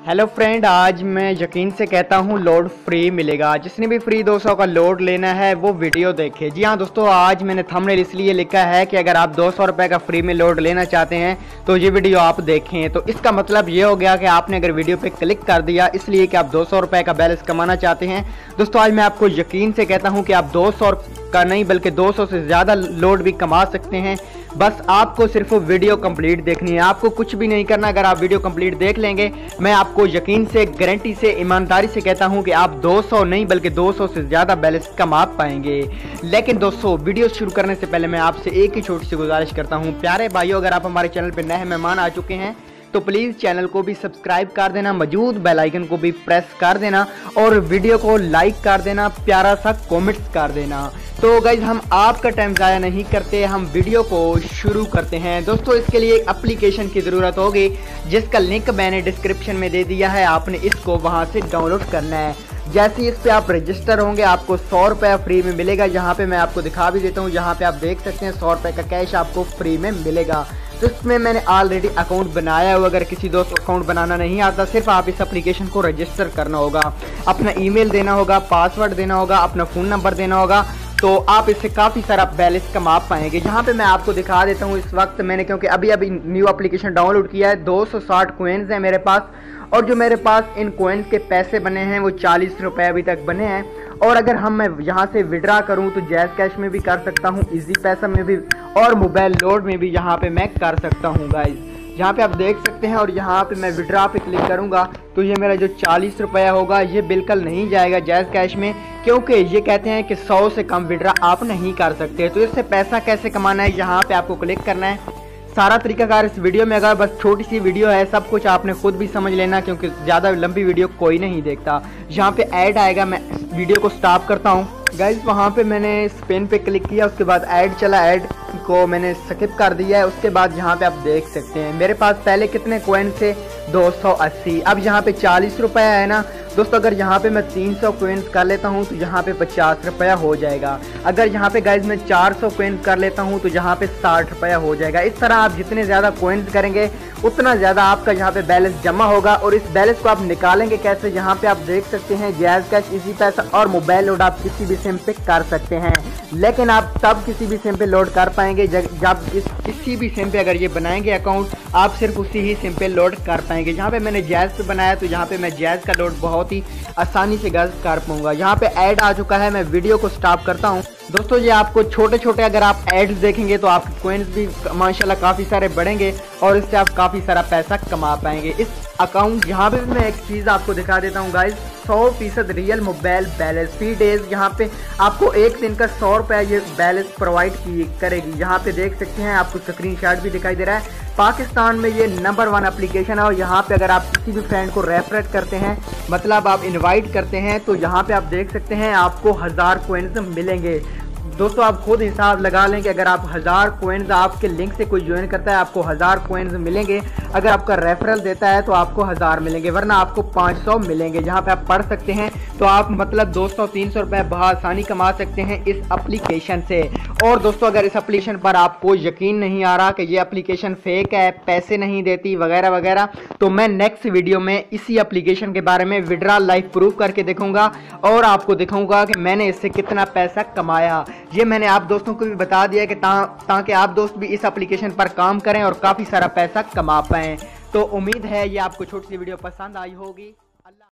Hello friend आज मैं यकीन से कहता हूँ लोड फ्री मिलेगा। जिसने भी फ्री 200 का लोड लेना है, वो वीडियो देखे। जी हाँ दोस्तों, आज मैंने थंबनेल इसलिए लिखा है कि अगर आप 200 रुपए का फ्री में लोड लेना चाहते हैं तो ये वीडियो आप देखें। तो इसका मतलब ये हो गया कि आपने अगर वीडियो पे क्लिक कर दिया, इसलिए कि आप दो रुपए का बैलेंस कमाना चाहते हैं। दोस्तों, आज मैं आपको यकीन से कहता हूँ कि आप दो सौ का नहीं, बल्कि 200 से ज़्यादा लोड भी कमा सकते हैं। बस आपको सिर्फ़ वीडियो कंप्लीट देखनी है। आपको कुछ भी नहीं करना। अगर आप वीडियो कंप्लीट देख लेंगे, मैं आपको यकीन से, गारंटी से, ईमानदारी से कहता हूँ कि आप 200 नहीं, बल्कि 200 से ज़्यादा बैलेंस कमा पाएँगे। लेकिन दोस्तों, वीडियो शुरू करने से पहले मैं आपसे एक ही छोटी सी गुजारिश करता हूँ। प्यारे भाइयों, अगर आप हमारे चैनल पर नए मेहमान आ चुके हैं तो प्लीज़ चैनल को भी सब्सक्राइब कर देना, मौजूद बेल आइकन को भी प्रेस कर देना, और वीडियो को लाइक कर देना, प्यारा सा कमेंट्स कर देना। तो गाइज़ हम आपका टाइम ज़ाया नहीं करते, हम वीडियो को शुरू करते हैं। दोस्तों, इसके लिए एक अप्लीकेशन की ज़रूरत होगी, जिसका लिंक मैंने डिस्क्रिप्शन में दे दिया है, आपने इसको वहाँ से डाउनलोड करना है। जैसे ही इस पर आप रजिस्टर होंगे, आपको सौ रुपया फ्री में मिलेगा यहाँ पे मैं आपको दिखा भी देता हूँ यहाँ पे आप देख सकते हैं, सौ रुपये का कैश आपको फ्री में मिलेगा। तो इसमें मैंने ऑलरेडी अकाउंट बनाया हुआ, अगर किसी दोस्त अकाउंट बनाना नहीं आता, सिर्फ़ आप इस एप्लीकेशन को रजिस्टर करना होगा। अपना ईमेल देना होगा पासवर्ड देना होगा, अपना फ़ोन नंबर देना होगा तो आप इससे काफ़ी सारा बैलेंस कमा पाएँगे। यहाँ पे मैं आपको दिखा देता हूँ, इस वक्त मैंने, क्योंकि अभी अभी न्यू एप्लीकेशन डाउनलोड किया है 260 कोइंस हैं मेरे पास, और जो मेरे पास इन कोइंस के पैसे बने हैं, वो चालीस रुपये अभी तक बने हैं। और अगर हम, मैं यहाँ से विड्रा करूँ तो जैज़ कैश में भी कर सकता हूँ इजी पैसा में भी, और मोबाइल लोड में भी यहाँ पर मैं कर सकता हूँ गाइज़ यहाँ पे आप देख सकते हैं और यहाँ पे मैं विड्रा पे क्लिक करूँगा तो ये मेरा जो चालीस रुपया होगा, ये बिल्कुल नहीं जाएगा जैज़ कैश में, क्योंकि ये कहते हैं कि सौ से कम विड्रा आप नहीं कर सकते। तो इससे पैसा कैसे कमाना है, यहाँ पे आपको क्लिक करना है। सारा तरीकाकार इस वीडियो में, अगर बस छोटी सी वीडियो है, सब कुछ आपने खुद भी समझ लेना, क्योंकि ज़्यादा लंबी वीडियो कोई नहीं देखता। यहाँ पे ऐड आएगा, मैं वीडियो को स्टॉप करता हूँ। गाइज़ वहाँ पे मैंने स्पेन पे क्लिक किया, उसके बाद ऐड चला ऐड को मैंने स्किप कर दिया है, उसके बाद यहाँ पे आप देख सकते हैं। मेरे पास पहले कितने कोइन थे? 280 अब यहाँ पे चालीस रुपया है ना? दोस्तों, अगर यहाँ पे मैं 300 सौ कोइंस कर लेता हूँ तो यहाँ पे पचास रुपया हो जाएगा। अगर यहाँ पे गाइज़ मैं 400 सौ कोइंस कर लेता हूँ तो यहाँ पे साठ रुपया हो जाएगा। इस तरह आप जितने ज़्यादा कोइंस करेंगे, उतना ज़्यादा आपका यहाँ पे बैलेंस जमा होगा और इस बैलेंस को आप निकालेंगे कैसे? यहाँ पे आप देख सकते हैं जैज कैश इसी पैसा और मोबाइल लोड आप किसी भी सिम पे कर सकते हैं। लेकिन आप तब किसी भी सिम पे लोड कर पाएँगे जब इस किसी भी सिम पे अगर ये बनाएँगे अकाउंट, आप सिर्फ़ उसी ही सिम पे लोड कर पाएँगे। यहाँ पे मैंने जैज पे बनाया तो यहाँ पे मैं जैज का लोड बहुत ही आसानी से गज कर पाऊँगा। यहाँ पे ऐड आ चुका है, मैं वीडियो को स्टॉप करता हूँ। दोस्तों, ये आपको छोटे छोटे अगर आप एड्स देखेंगे तो आपके कोइंस भी, माशाल्लाह, काफ़ी सारे बढ़ेंगे और इससे आप काफ़ी सारा पैसा कमा पाएँगे। इस अकाउंट, यहाँ पे मैं एक चीज़ आपको दिखा देता हूँ गाइज़ सौ फ़ीसद real mobile balance three days यहाँ पे आपको एक दिन का सौ रुपया ये बैलेंस प्रोवाइड की करेगी। यहाँ पे देख सकते हैं, आपको स्क्रीन भी दिखाई दे रहा है। पाकिस्तान में ये नंबर वन एप्लीकेशन है और यहाँ पे अगर आप किसी भी फ्रेंड को रेफरेट करते हैं मतलब आप इनवाइट करते हैं तो यहाँ पे आप देख सकते हैं आपको हज़ार कोइंस मिलेंगे। दोस्तों, आप खुद हिसाब लगा लें कि अगर आप हज़ार कोइंस आपके लिंक से कोई ज्वाइन करता है, आपको हज़ार कोइंस मिलेंगे। अगर आपका रेफरल देता है तो आपको हज़ार मिलेंगे, वरना आपको 500 मिलेंगे। जहाँ पे आप पढ़ सकते हैं तो आप मतलब 200-300 रुपए आसानी कमा सकते हैं इस एप्लीकेशन से। और दोस्तों, अगर इस एप्लीकेशन पर आपको यकीन नहीं आ रहा कि ये एप्लीकेशन फेक है, पैसे नहीं देती वगैरह वगैरह तो मैं नेक्स्ट वीडियो में इसी एप्लीकेशन के बारे में विड्रा लाइव प्रूफ करके दिखाऊँगा और आपको दिखाऊँगा कि मैंने इससे कितना पैसा कमाया। ये मैंने आप दोस्तों को भी बता दिया कि ताकि आप दोस्त भी इस एप्लीकेशन पर काम करें और काफ़ी सारा पैसा कमा पाएँ। तो उम्मीद है ये आपको छोटी सी वीडियो पसंद आई होगी।